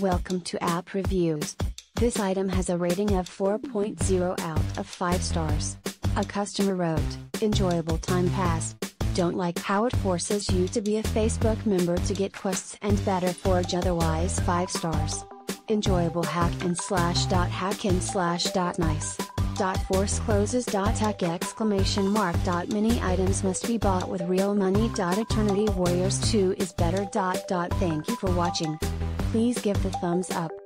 Welcome to App Reviews. This item has a rating of 4.0 out of 5 stars. A customer wrote, enjoyable time pass. Don't like how it forces you to be a Facebook member to get quests and better forge otherwise 5 stars. Enjoyable hack and slash dot hack and slash dot nice. Dot force closes dot tech exclamation mark dot many items must be bought with real money dot eternity warriors 2 is better dot dot thank you for watching please give the thumbs up